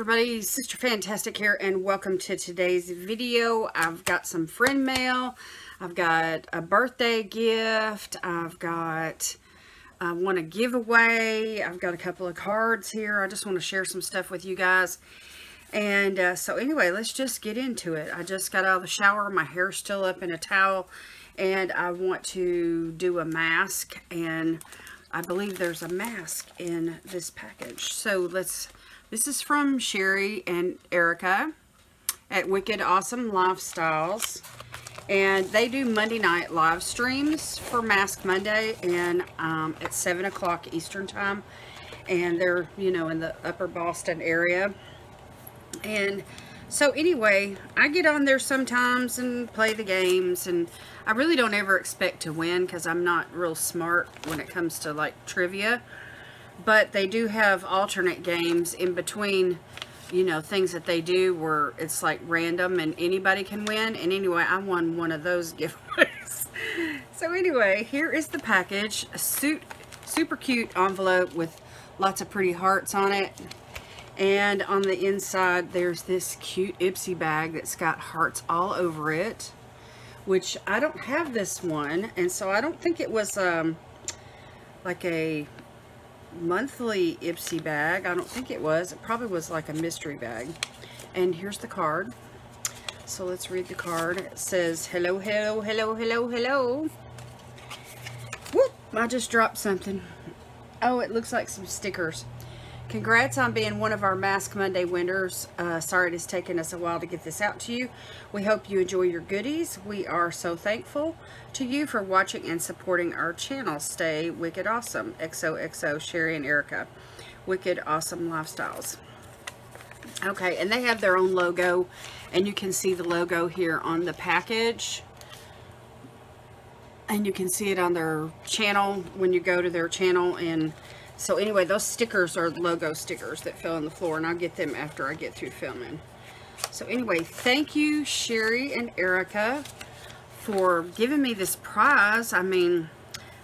Everybody, Sister Fantastic here and welcome to today's video. I've got some friend mail, I've got a birthday gift, I've got I want a giveaway, I've got a couple of cards here. I just want to share some stuff with you guys. And uh, so anyway, let's just get into it. I just got out of the shower, my hair's still up in a towel, and I want to do a mask and I believe there's a mask in this package. So let's this is from Sherry and Erica at Wicked Awesome Lifestyles. And they do Monday night live streams for Mask Monday and um, at 7 o'clock Eastern Time. And they're, you know, in the upper Boston area. And so anyway, I get on there sometimes and play the games. And I really don't ever expect to win because I'm not real smart when it comes to like trivia but they do have alternate games in between you know things that they do where it's like random and anybody can win. And anyway I won one of those giveaways. So anyway here is the package a suit super cute envelope with lots of pretty hearts on it. And on the inside there's this cute Ipsy bag that's got hearts all over it which I don't have this one. And so I don't think it was um like a monthly Ipsy bag. I don't think it was. It probably was like a mystery bag. And here's the card. So let's read the card. It says, hello, hello, hello, hello, hello. Whoop, I just dropped something. Oh, it looks like some stickers. Congrats on being one of our Mask Monday winners. Uh, sorry it has taken us a while to get this out to you. We hope you enjoy your goodies. We are so thankful to you for watching and supporting our channel. Stay wicked awesome. XOXO, Sherry and Erica. Wicked Awesome Lifestyles. Okay, and they have their own logo, and you can see the logo here on the package. And you can see it on their channel when you go to their channel and so anyway, those stickers are logo stickers that fell on the floor, and I'll get them after I get through filming. So anyway, thank you, Sherry and Erica, for giving me this prize. I mean,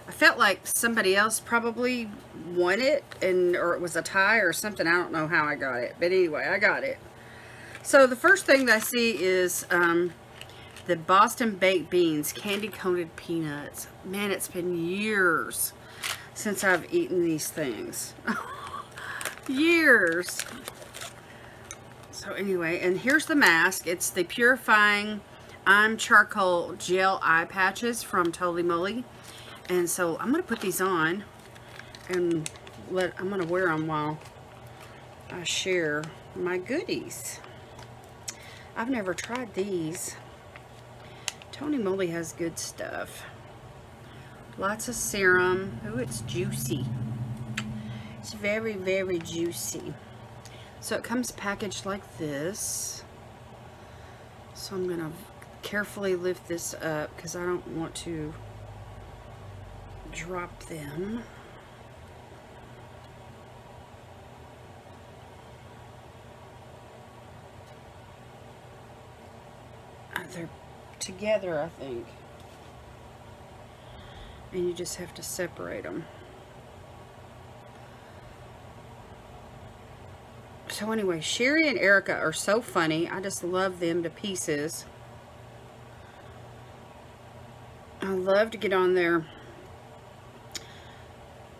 I felt like somebody else probably won it, and or it was a tie or something. I don't know how I got it, but anyway, I got it. So the first thing that I see is um, the Boston Baked Beans Candy Coated Peanuts. Man, it's been years since I've eaten these things. Years. So anyway, and here's the mask. It's the Purifying I'm Charcoal Gel Eye Patches from Tony Moly. And so I'm going to put these on and let I'm going to wear them while I share my goodies. I've never tried these. Tony Moly has good stuff. Lots of serum. Oh, it's juicy. It's very, very juicy. So it comes packaged like this. So I'm going to carefully lift this up because I don't want to drop them. Uh, they're together, I think and you just have to separate them. So anyway, Sherry and Erica are so funny. I just love them to pieces. I love to get on there.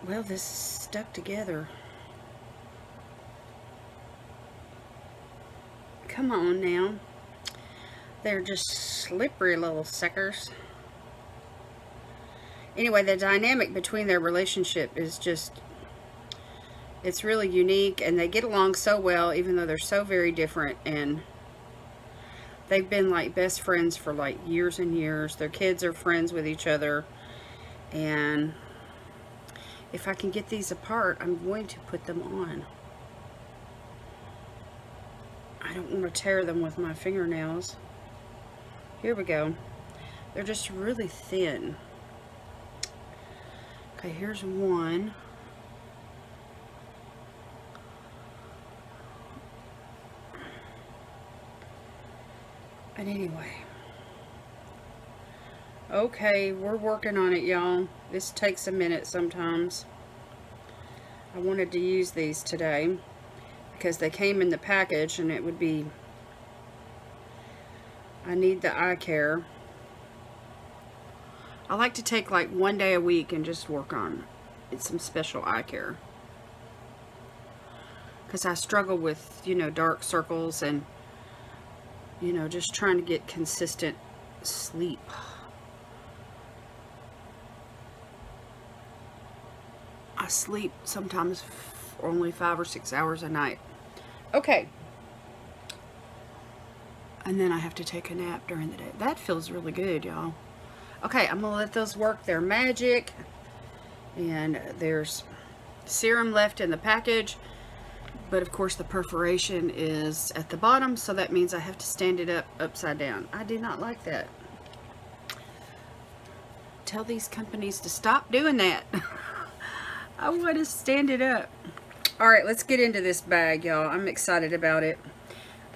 Well, this is stuck together. Come on now. They're just slippery little suckers anyway, the dynamic between their relationship is just, it's really unique and they get along so well even though they're so very different and they've been like best friends for like years and years. Their kids are friends with each other and if I can get these apart, I'm going to put them on. I don't want to tear them with my fingernails. Here we go. They're just really thin. Okay, here's one. But anyway. Okay, we're working on it, y'all. This takes a minute sometimes. I wanted to use these today. because they came in the package and it would be I need the eye care I like to take like one day a week and just work on some special eye care because I struggle with you know dark circles and you know just trying to get consistent sleep I sleep sometimes only five or six hours a night. Okay. And then I have to take a nap during the day. That feels really good, y'all. Okay, I'm going to let those work their magic. And there's serum left in the package. But of course the perforation is at the bottom, so that means I have to stand it up upside down. I do not like that. Tell these companies to stop doing that. I want to stand it up. All right, let's get into this bag, y'all. I'm excited about it.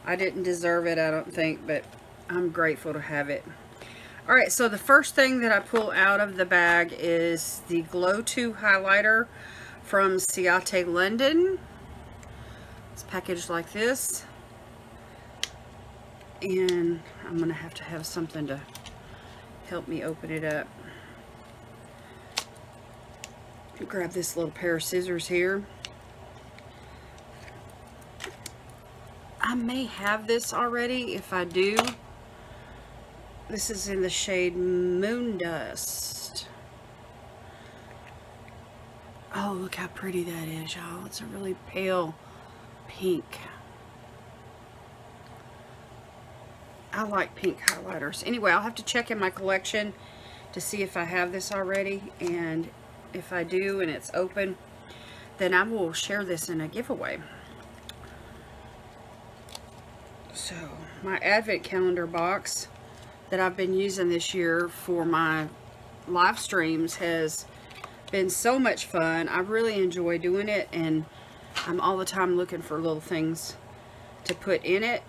I didn't deserve it, I don't think, but I'm grateful to have it. All right, so the first thing that I pull out of the bag is the Glow 2 highlighter from Ciate London. It's packaged like this. And I'm to have to have something to help me open it up grab this little pair of scissors here. I may have this already. If I do, this is in the shade Moon Dust. Oh, look how pretty that is, y'all. It's a really pale pink. I like pink highlighters. Anyway, I'll have to check in my collection to see if I have this already. And if I do and it's open, then I will share this in a giveaway. So, my advent calendar box that I've been using this year for my live streams has been so much fun. I really enjoy doing it and I'm all the time looking for little things to put in it.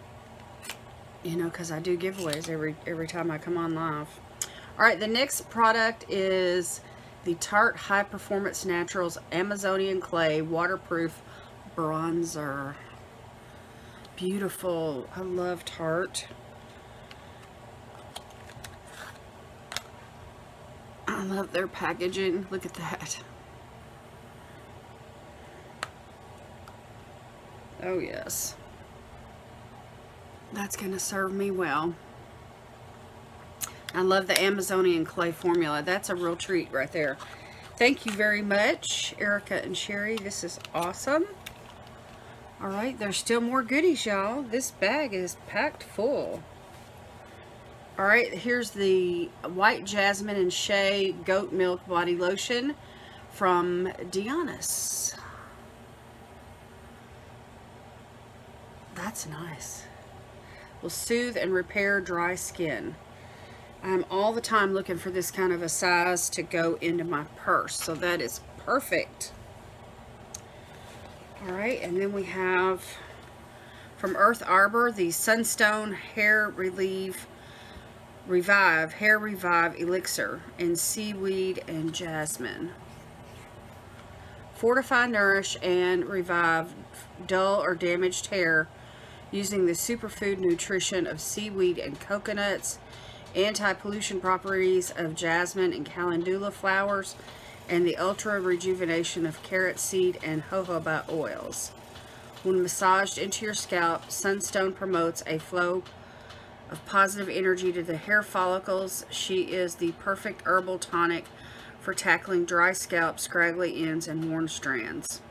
You know, because I do giveaways every every time I come on live. Alright, the next product is the Tarte High Performance Naturals Amazonian Clay Waterproof Bronzer. Beautiful. I love Tarte. I love their packaging. Look at that. Oh yes. That's going to serve me well. I love the Amazonian clay formula. That's a real treat right there. Thank you very much, Erica and Sherry. This is awesome. All right, there's still more goodies, y'all. This bag is packed full. All right, here's the White Jasmine and Shea Goat Milk Body Lotion from Dionis. That's nice. Will soothe and repair dry skin. I'm all the time looking for this kind of a size to go into my purse. So that is perfect. All right, and then we have from Earth Harbor, the Sunstone Hair Relieve Revive Hair Revive Elixir in Seaweed and Jasmine. Fortify, nourish, and revive dull or damaged hair using the superfood nutrition of seaweed and coconuts anti-pollution properties of jasmine and calendula flowers, and the ultra rejuvenation of carrot seed and jojoba oils. When massaged into your scalp, Sunstone promotes a flow of positive energy to the hair follicles. She is the perfect herbal tonic for tackling dry scalp, scraggly ends, and worn strands.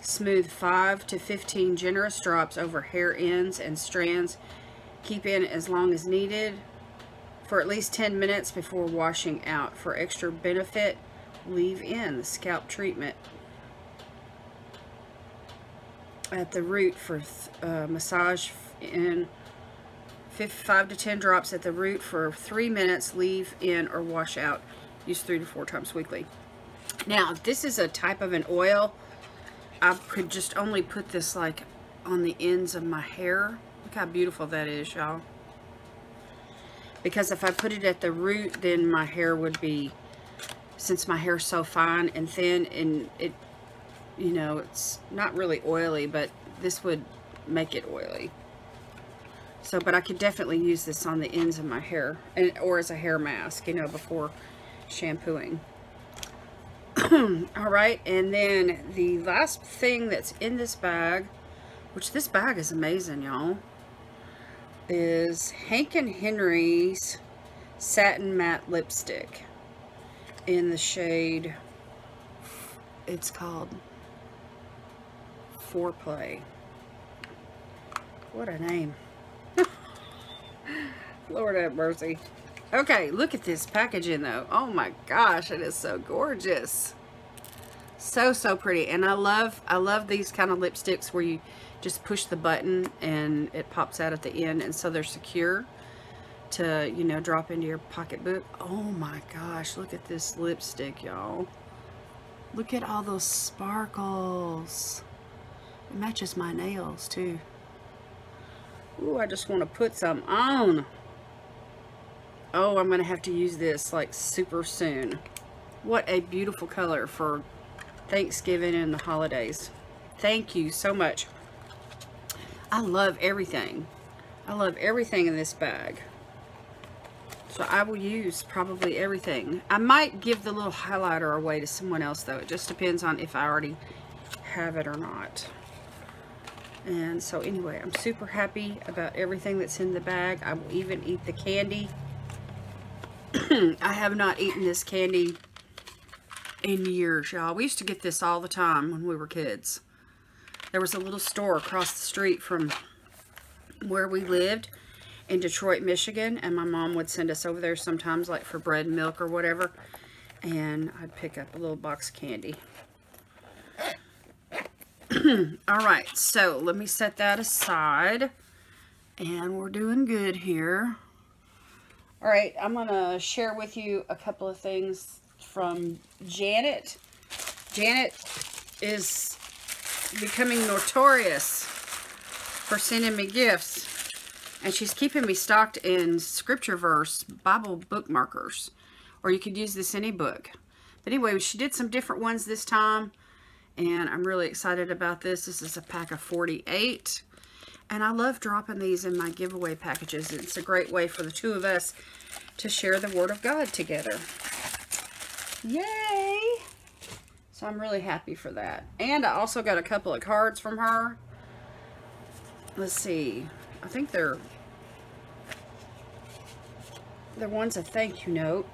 Smooth 5 to 15 generous drops over hair ends and strands Keep in as long as needed for at least 10 minutes before washing out. For extra benefit, leave in the scalp treatment at the root for uh, massage in 5 to 10 drops at the root for 3 minutes, leave in or wash out. Use 3 to 4 times weekly. Now, this is a type of an oil. I could just only put this like on the ends of my hair Look how beautiful that is, y'all. Because if I put it at the root, then my hair would be, since my hair is so fine and thin, and it, you know, it's not really oily, but this would make it oily. So, but I could definitely use this on the ends of my hair, and or as a hair mask, you know, before shampooing. All right, and then the last thing that's in this bag, which this bag is amazing, y'all, is Hank and Henry's Satin Matte Lipstick in the shade, it's called Foreplay. What a name. Lord have mercy. Okay, look at this packaging though. Oh my gosh, it is so gorgeous. So, so pretty. And I love, I love these kind of lipsticks where you just push the button and it pops out at the end. And so they're secure to, you know, drop into your pocketbook. Oh my gosh, look at this lipstick, y'all. Look at all those sparkles. It matches my nails too. Ooh, I just want to put some on. Oh, I'm to have to use this like super soon. What a beautiful color for Thanksgiving and the holidays. Thank you so much. I love everything. I love everything in this bag. So I will use probably everything. I might give the little highlighter away to someone else though. It just depends on if I already have it or not. And so anyway, I'm super happy about everything that's in the bag. I will even eat the candy. I have not eaten this candy in years, y'all. We used to get this all the time when we were kids. There was a little store across the street from where we lived in Detroit, Michigan, and my mom would send us over there sometimes, like for bread and milk or whatever, and I'd pick up a little box of candy. all right, so let me set that aside, and we're doing good here. All right, I'm going to share with you a couple of things from Janet. Janet is becoming notorious for sending me gifts. And she's keeping me stocked in scripture verse Bible bookmarkers. Or you could use this any book. But anyway, she did some different ones this time. And I'm really excited about this. This is a pack of 48. And I love dropping these in my giveaway packages. It's a great way for the two of us to share the Word of God together. Yay! So I'm really happy for that. And I also got a couple of cards from her. Let's see. I think they're they're one's a thank you note.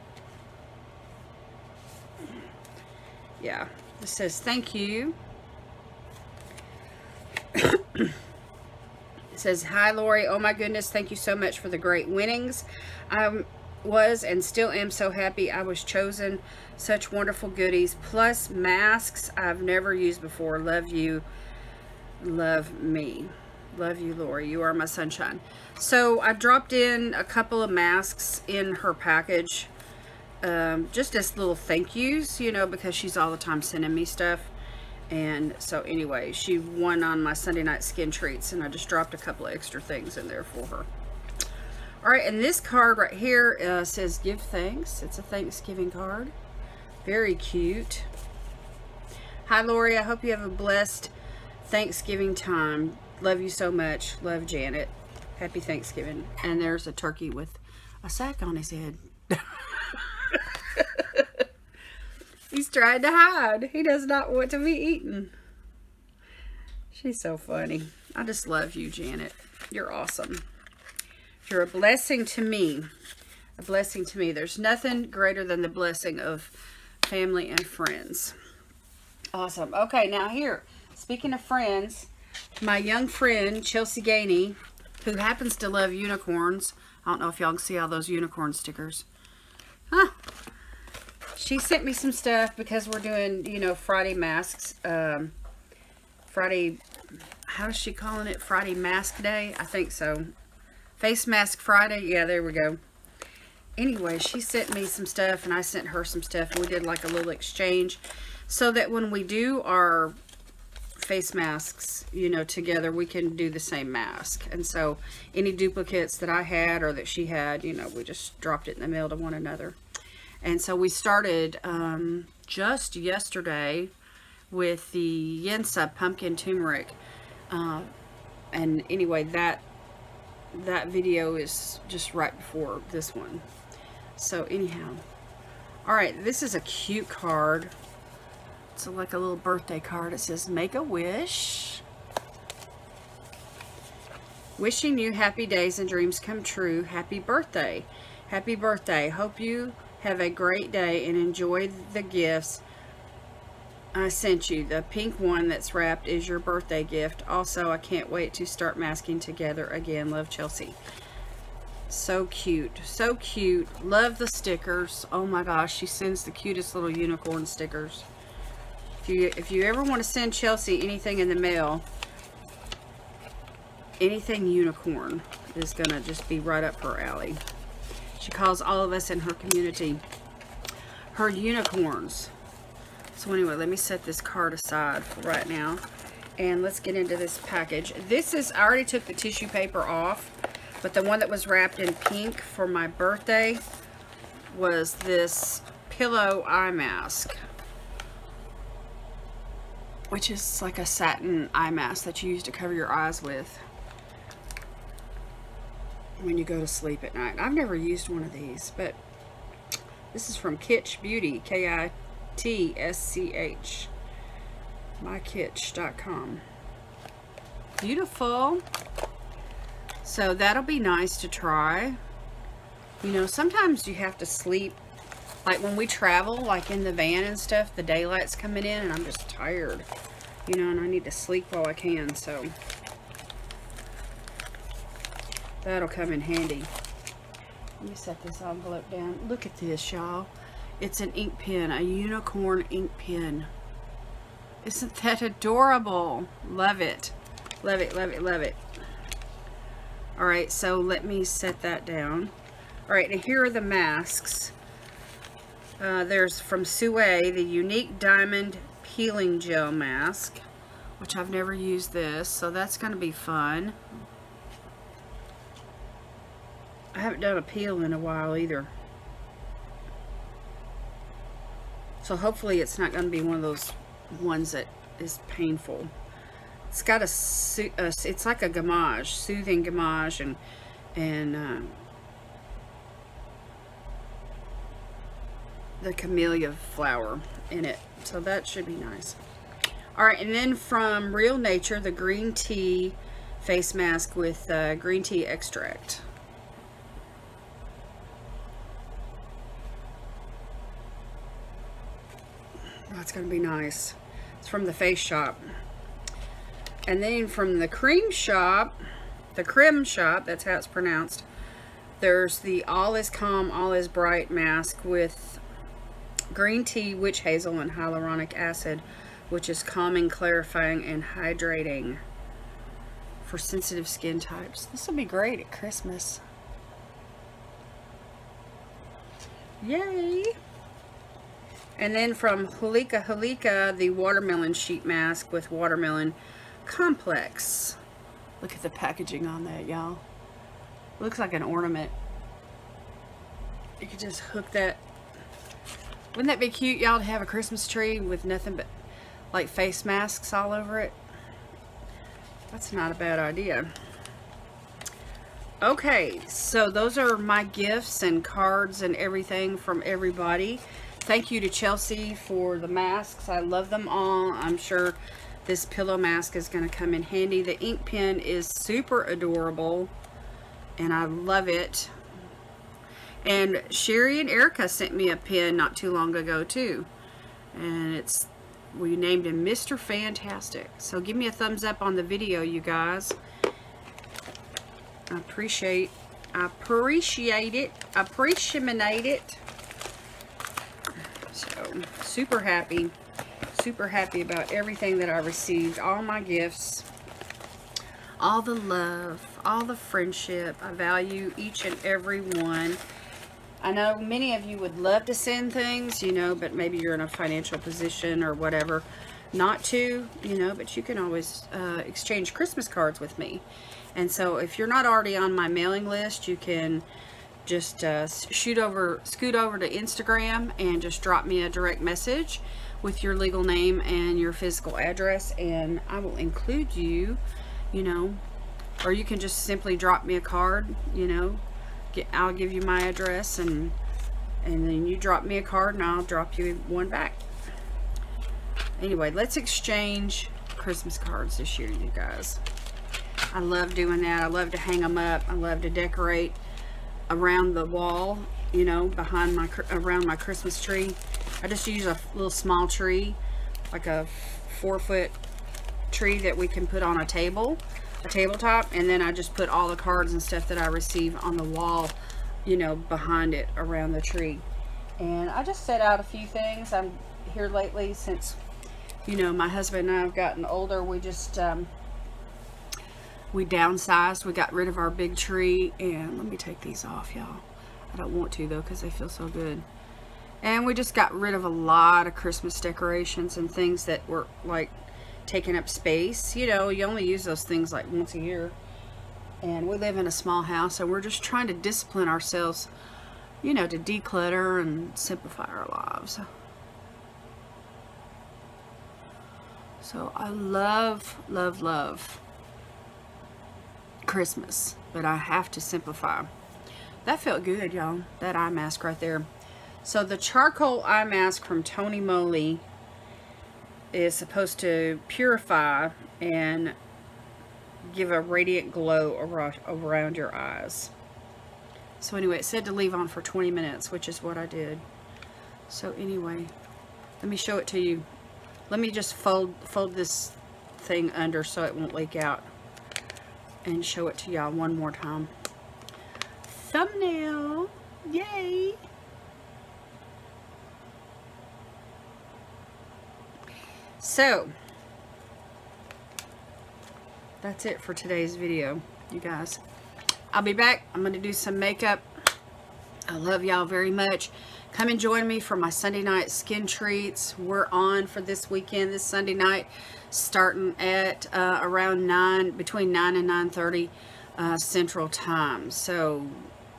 Yeah. It says thank you. It says, Hi, Laurie. Oh, my goodness. Thank you so much for the great winnings. I was and still am so happy I was chosen. Such wonderful goodies. Plus masks I've never used before. Love you. Love me. Love you, Laurie. You are my sunshine. So I dropped in a couple of masks in her package. Um, just as little thank yous, you know, because she's all the time sending me stuff. And so anyway, she won on my Sunday night skin treats and I just dropped a couple of extra things in there for her. All right, and this card right here uh, says give thanks. It's a Thanksgiving card. Very cute. Hi, Laurie. I hope you have a blessed Thanksgiving time. Love you so much. Love Janet. Happy Thanksgiving. And there's a turkey with a sack on his head. He's trying to hide. He does not want to be eaten. She's so funny. I just love you, Janet. You're awesome. You're a blessing to me. A blessing to me. There's nothing greater than the blessing of family and friends. Awesome. Okay, now here, speaking of friends, my young friend, Chelsie Gainey, who happens to love unicorns. I don't know if y'all can see all those unicorn stickers. Huh she sent me some stuff because we're doing, you know, Friday masks. Um, Friday, how is she calling it? Friday Mask Day? I think so. Face Mask Friday. Yeah, there we go. Anyway, she sent me some stuff and I sent her some stuff. And we did like a little exchange so that when we do our face masks, you know, together, we can do the same mask. And so any duplicates that I had or that she had, you know, we just dropped it in the mail to one another. And so we started um, just yesterday with the Yensa pumpkin turmeric. Uh, and anyway, that that video is just right before this one. So anyhow, all right, this is a cute card. It's like a little birthday card. It says, make a wish. Wishing you happy days and dreams come true. Happy birthday. Happy birthday. Hope you have a great day and enjoy the gifts I sent you. The pink one that's wrapped is your birthday gift. Also, I can't wait to start masking together again. Love, Chelsie. So cute. So cute. Love the stickers. Oh my gosh, she sends the cutest little unicorn stickers. If you, if you ever want to send Chelsie anything in the mail, anything unicorn is going to just be right up her alley. She calls all of us in her community her unicorns. So anyway, let me set this card aside for right now. And let's get into this package. This is, I already took the tissue paper off. But the one that was wrapped in pink for my birthday was this pillow eye mask. Which is like a satin eye mask that you use to cover your eyes with when you go to sleep at night. I've never used one of these, but this is from Kitsch Beauty, K-I-T-S-C-H, mykitsch.com. Beautiful. So that'll be nice to try. You know, sometimes you have to sleep, like when we travel, like in the van and stuff, the daylight's coming in and I'm just tired, you know, and I need to sleep while I can, so that'll come in handy. Let me set this envelope down. Look at this, y'all. It's an ink pen, a unicorn ink pen. Isn't that adorable? Love it. Love it, love it, love it. All right, so let me set that down. All right, and here are the masks. Uh, there's from Sue, the Unique Diamond Peeling Gel Mask, which I've never used this, so that's going to be fun. I haven't done a peel in a while either. So hopefully it's not going to be one of those ones that is painful. It's got a, it's like a gamage, soothing gamage and, and uh, the camellia flower in it. So that should be nice. All right, and then from Real Nature, the green tea face mask with uh, green tea extract. That's going to be nice. It's from the Face Shop. And then from the cream shop, the Creme shop, that's how it's pronounced, there's the All is Calm, All is Bright mask with green tea, witch hazel, and hyaluronic acid, which is calming, clarifying, and hydrating for sensitive skin types. This will be great at Christmas. Yay! And then from Holika Holika, the watermelon sheet mask with watermelon complex. Look at the packaging on that, y'all. Looks like an ornament. You could just hook that. Wouldn't that be cute, y'all, to have a Christmas tree with nothing but like face masks all over it? That's not a bad idea. Okay, so those are my gifts and cards and everything from everybody. Thank you to Chelsie for the masks. I love them all. I'm sure this pillow mask is going to come in handy. The ink pen is super adorable and I love it. And Sherry and Erica sent me a pen not too long ago too. And it's, we named him Mr. Fantastic. So give me a thumbs up on the video, you guys. I appreciate, I appreciate it, appreciate it. Super happy super happy about everything that I received, all my gifts, all the love, all the friendship. I value each and every one. I know many of you would love to send things, you know, but maybe you're in a financial position or whatever not to, you know, but you can always uh, exchange Christmas cards with me. And so if you're not already on my mailing list, you can just uh, shoot over, scoot over to Instagram and just drop me a direct message with your legal name and your physical address and I will include you, you know, or you can just simply drop me a card, you know, get, I'll give you my address and and then you drop me a card and I'll drop you one back. Anyway, let's exchange Christmas cards this year, you guys. I love doing that. I love to hang them up. I love to decorate around the wall, you know, behind my, around my Christmas tree. I just use a little small tree, like a four foot tree that we can put on a table, a tabletop, and then I just put all the cards and stuff that I receive on the wall, you know, behind it around the tree. And I just set out a few things. I'm here lately since, you know, my husband and I have gotten older. We just, um, we downsized. We got rid of our big tree. And let me take these off, y'all. I don't want to, though, because they feel so good. And we just got rid of a lot of Christmas decorations and things that were, like, taking up space. You know, you only use those things, like, once a year. And we live in a small house, and we're just trying to discipline ourselves, you know, to declutter and simplify our lives. So I love, love, love Christmas, but I have to simplify. That felt good, y'all. That eye mask right there. So the charcoal eye mask from Tony Moly is supposed to purify and give a radiant glow around your eyes. So anyway, it said to leave on for 20 minutes, which is what I did. So anyway, let me show it to you. Let me just fold fold this thing under so it won't leak out and show it to y'all one more time. Thumbnail. Yay. So, that's it for today's video, you guys. I'll be back. I'm going to do some makeup. I love y'all very much. Come and join me for my Sunday night skin treats. We're on for this weekend, this Sunday night starting at uh, around 9, between 9 and 9.30 uh, Central Time. So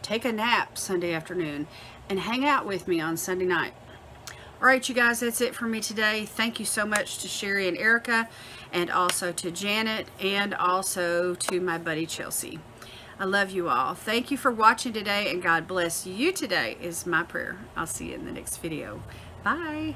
take a nap Sunday afternoon and hang out with me on Sunday night. All right, you guys, that's it for me today. Thank you so much to Sherry and Erica and also to Janet and also to my buddy Chelsie. I love you all. Thank you for watching today and God bless you today is my prayer. I'll see you in the next video. Bye.